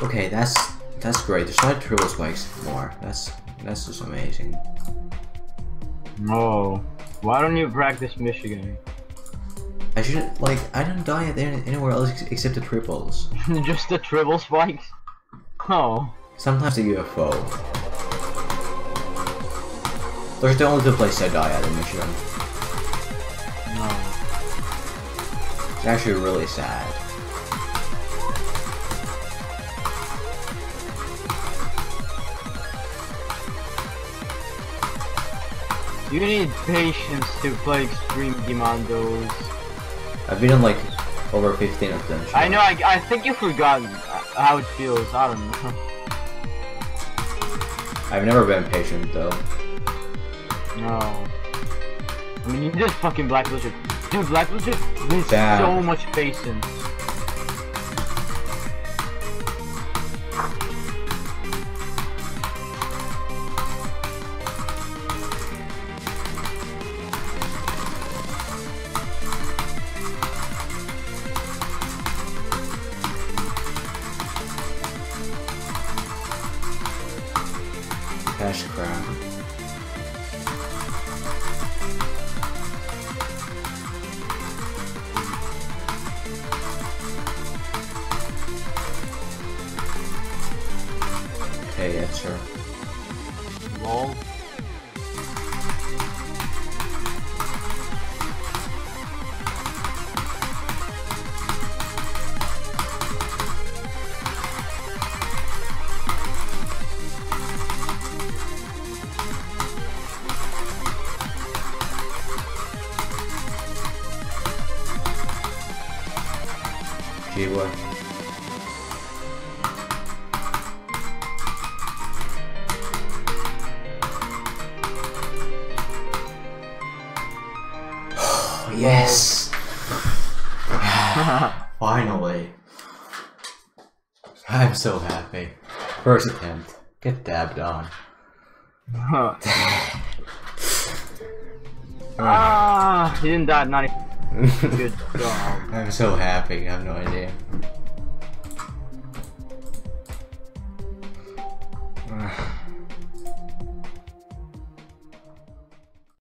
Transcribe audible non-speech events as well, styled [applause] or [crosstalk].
Okay, that's that's great. Just try triple spikes more. That's that's just amazing. No. Why don't you practice Michigan? I shouldn't like I don't die at anywhere else except the triples. [laughs] Just the triple spikes? Oh. Sometimes the UFO. Those are the only two places I die at in Michigan. No. It's actually really sad. You need patience to play Extreme Demons. I've been on like over 15 of them. I know, I, I think you forgot how it feels. I don't know. I've never been patient though. No. I mean, you did fucking Black Blizzard. Dude, Black Blizzard needs so much patience. Cash crab. Okay, yeah, sure. Lol. [sighs] Yes! [sighs] Finally! I'm so happy. First attempt. Get dabbed on. [laughs] ah, he didn't die. Not even [laughs] good job. I'm so happy, I have no idea.